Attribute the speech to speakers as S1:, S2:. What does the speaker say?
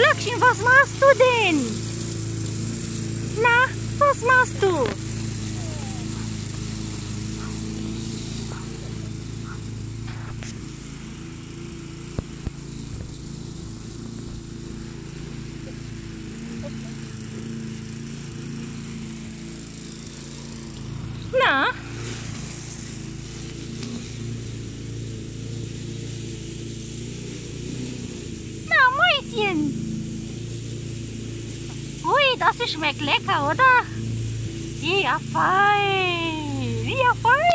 S1: Flagchen, was machst du denn? Na, was machst du? Na? Das schmeckt lecker, oder? Ja, fein. Ja, fein.